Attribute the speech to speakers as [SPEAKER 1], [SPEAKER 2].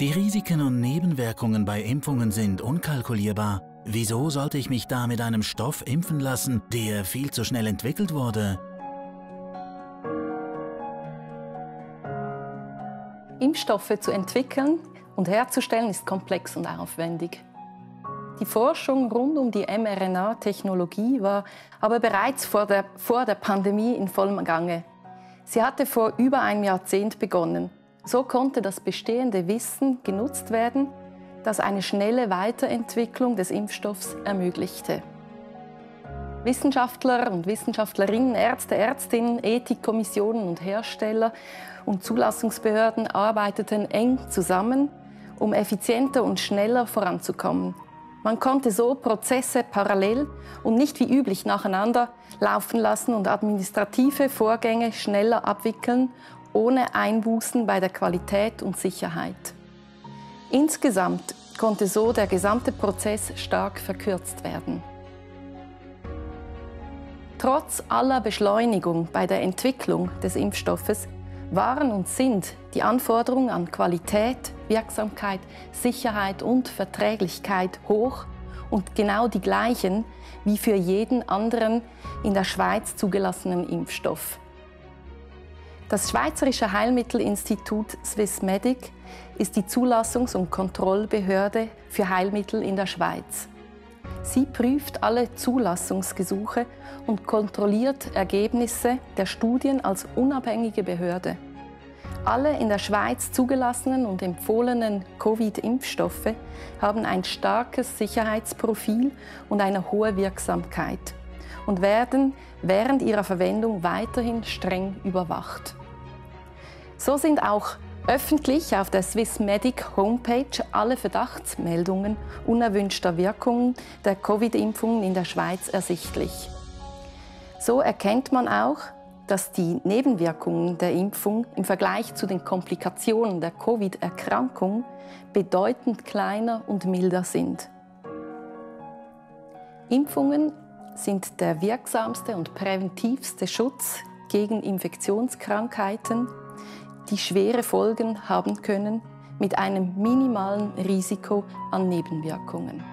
[SPEAKER 1] Die Risiken und Nebenwirkungen bei Impfungen sind unkalkulierbar. Wieso sollte ich mich da mit einem Stoff impfen lassen, der viel zu schnell entwickelt wurde?
[SPEAKER 2] Impfstoffe zu entwickeln und herzustellen ist komplex und aufwendig. Die Forschung rund um die mRNA-Technologie war aber bereits vor der, vor der Pandemie in vollem Gange. Sie hatte vor über einem Jahrzehnt begonnen. So konnte das bestehende Wissen genutzt werden, das eine schnelle Weiterentwicklung des Impfstoffs ermöglichte. Wissenschaftler und Wissenschaftlerinnen, Ärzte, Ärztinnen, Ethikkommissionen und Hersteller und Zulassungsbehörden arbeiteten eng zusammen, um effizienter und schneller voranzukommen. Man konnte so Prozesse parallel und nicht wie üblich nacheinander laufen lassen und administrative Vorgänge schneller abwickeln, ohne Einbußen bei der Qualität und Sicherheit. Insgesamt konnte so der gesamte Prozess stark verkürzt werden. Trotz aller Beschleunigung bei der Entwicklung des Impfstoffes waren und sind die Anforderungen an Qualität, Wirksamkeit, Sicherheit und Verträglichkeit hoch und genau die gleichen wie für jeden anderen in der Schweiz zugelassenen Impfstoff. Das Schweizerische Heilmittelinstitut Swissmedic ist die Zulassungs- und Kontrollbehörde für Heilmittel in der Schweiz. Sie prüft alle Zulassungsgesuche und kontrolliert Ergebnisse der Studien als unabhängige Behörde. Alle in der Schweiz zugelassenen und empfohlenen Covid-Impfstoffe haben ein starkes Sicherheitsprofil und eine hohe Wirksamkeit und werden während ihrer Verwendung weiterhin streng überwacht. So sind auch öffentlich auf der Swissmedic Homepage alle Verdachtsmeldungen unerwünschter Wirkungen der Covid-Impfungen in der Schweiz ersichtlich. So erkennt man auch, dass die Nebenwirkungen der Impfung im Vergleich zu den Komplikationen der Covid-Erkrankung bedeutend kleiner und milder sind. Impfungen sind der wirksamste und präventivste Schutz gegen Infektionskrankheiten, die schwere Folgen haben können mit einem minimalen Risiko an Nebenwirkungen.